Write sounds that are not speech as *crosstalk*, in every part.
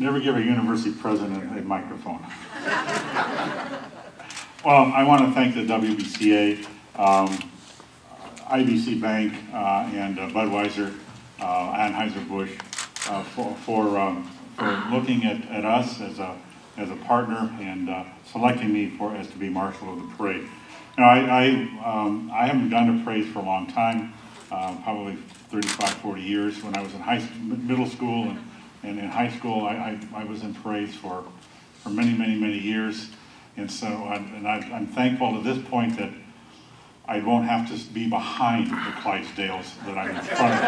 Never give a university president a microphone. well, I want to thank the WBCA, um, IBC Bank, uh, and uh, Budweiser, uh, Anheuser-Busch uh, for, for, um, for looking at, at us as a, as a partner and uh, selecting me for, as to be Marshal of the Parade. Now, I, I, um, I haven't done a parade for a long time, uh, probably 35, 40 years. When I was in high, middle school and, and in high school, I, I, I was in parades for, for many, many, many years. And so, I'm, and I, I'm thankful to this point that I won't have to be behind the Clydesdales, that I'm in front of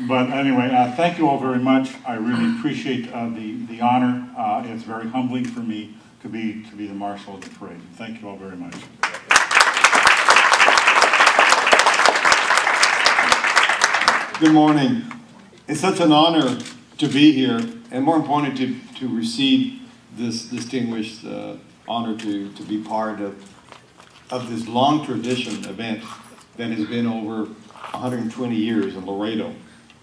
*laughs* but anyway, uh, thank you all very much. I really appreciate uh, the, the honor. Uh, it's very humbling for me to be, to be the marshal of the parade. Thank you all very much. Good morning. It's such an honor to be here, and more important, to, to receive this distinguished uh, honor to, to be part of, of this long tradition event that has been over 120 years in Laredo.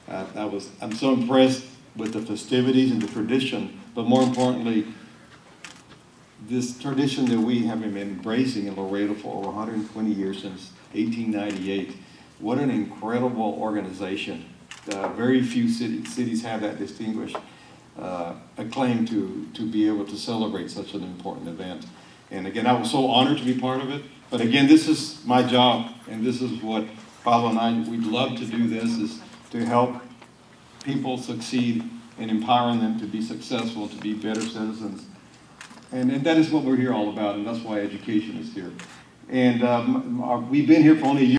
Uh, I was, I'm so impressed with the festivities and the tradition, but more importantly, this tradition that we have been embracing in Laredo for over 120 years since 1898. What an incredible organization. Uh, very few city, cities have that distinguished uh, acclaim to, to be able to celebrate such an important event. And again, I was so honored to be part of it. But again, this is my job, and this is what Pablo and I, we'd love to do this, is to help people succeed and empowering them to be successful, to be better citizens. And, and that is what we're here all about, and that's why education is here. And um, our, we've been here for only a year.